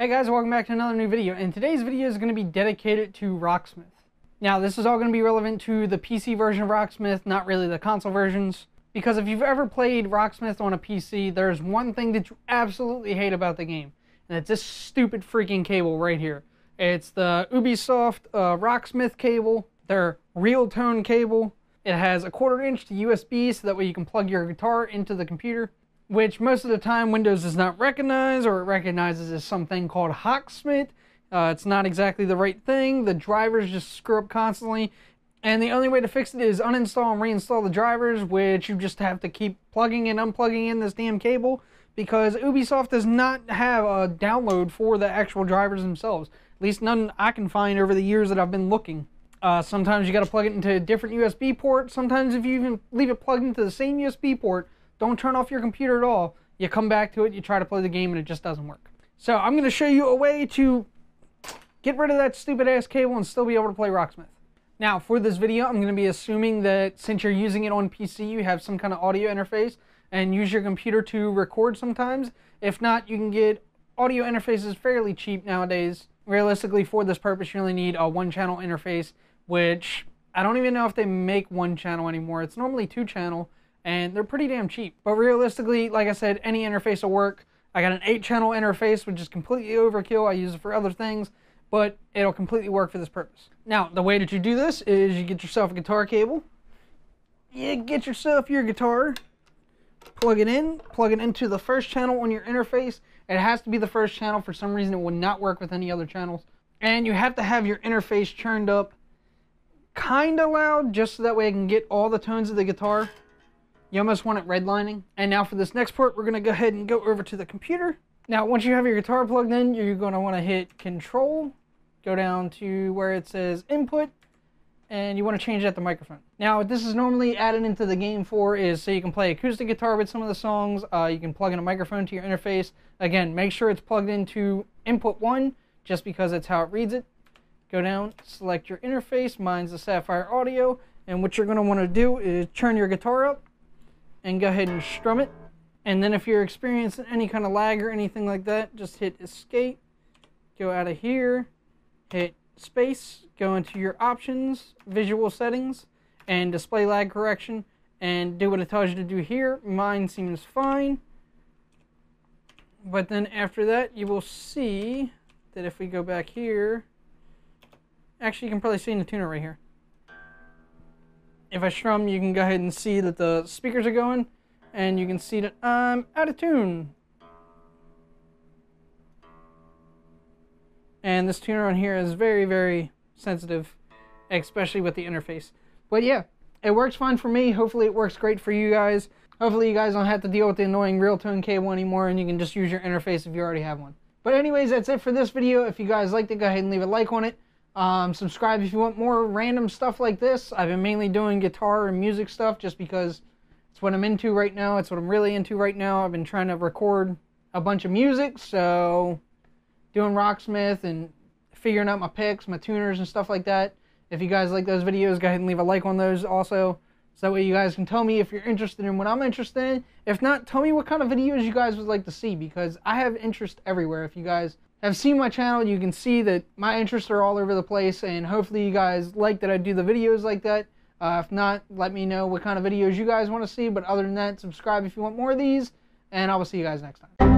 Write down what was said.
Hey guys, welcome back to another new video, and today's video is going to be dedicated to Rocksmith. Now, this is all going to be relevant to the PC version of Rocksmith, not really the console versions, because if you've ever played Rocksmith on a PC, there's one thing that you absolutely hate about the game, and it's this stupid freaking cable right here. It's the Ubisoft uh, Rocksmith cable, their real tone cable. It has a quarter inch to USB, so that way you can plug your guitar into the computer which most of the time Windows does not recognize or it recognizes as something called Hawksmith. Uh, it's not exactly the right thing. The drivers just screw up constantly. And the only way to fix it is uninstall and reinstall the drivers, which you just have to keep plugging and unplugging in this damn cable because Ubisoft does not have a download for the actual drivers themselves. At least none I can find over the years that I've been looking. Uh, sometimes you got to plug it into a different USB port. Sometimes if you even leave it plugged into the same USB port, don't turn off your computer at all. You come back to it, you try to play the game, and it just doesn't work. So I'm going to show you a way to get rid of that stupid ass cable and still be able to play Rocksmith. Now, for this video, I'm going to be assuming that since you're using it on PC, you have some kind of audio interface and use your computer to record sometimes. If not, you can get audio interfaces fairly cheap nowadays. Realistically, for this purpose, you only need a one channel interface, which I don't even know if they make one channel anymore. It's normally two channel, and they're pretty damn cheap. But realistically, like I said, any interface will work. I got an 8 channel interface, which is completely overkill. I use it for other things, but it'll completely work for this purpose. Now, the way that you do this is you get yourself a guitar cable. You get yourself your guitar, plug it in, plug it into the first channel on your interface. It has to be the first channel. For some reason, it would not work with any other channels. And you have to have your interface turned up kind of loud, just so that way I can get all the tones of the guitar. You almost want it redlining. And now for this next port, we're gonna go ahead and go over to the computer. Now, once you have your guitar plugged in, you're gonna wanna hit control, go down to where it says input, and you wanna change that to microphone. Now, what this is normally added into the game for is so you can play acoustic guitar with some of the songs, uh, you can plug in a microphone to your interface. Again, make sure it's plugged into input one, just because that's how it reads it. Go down, select your interface, mine's the Saffire Audio, and what you're gonna wanna do is turn your guitar up, and go ahead and strum it. And then if you're experiencing any kind of lag or anything like that, just hit escape, go out of here, hit space, go into your options, visual settings, and display lag correction, and do what it tells you to do here. Mine seems fine. But then after that, you will see that if we go back here, actually you can probably see in the tuner right here if I strum, you can go ahead and see that the speakers are going, and you can see that I'm out of tune. And this tuner on here is very, very sensitive, especially with the interface. But yeah, it works fine for me. Hopefully it works great for you guys. Hopefully you guys don't have to deal with the annoying real Realtone cable anymore and you can just use your interface if you already have one. But anyways, that's it for this video. If you guys liked it, go ahead and leave a like on it. Um, subscribe if you want more random stuff like this. I've been mainly doing guitar and music stuff just because it's what I'm into right now. It's what I'm really into right now. I've been trying to record a bunch of music, so doing Rocksmith and figuring out my picks, my tuners, and stuff like that. If you guys like those videos, go ahead and leave a like on those also. So that way you guys can tell me if you're interested in what I'm interested in. If not, tell me what kind of videos you guys would like to see because I have interest everywhere. If you guys have seen my channel, you can see that my interests are all over the place, and hopefully you guys like that I do the videos like that. Uh, if not, let me know what kind of videos you guys want to see, but other than that, subscribe if you want more of these, and I will see you guys next time.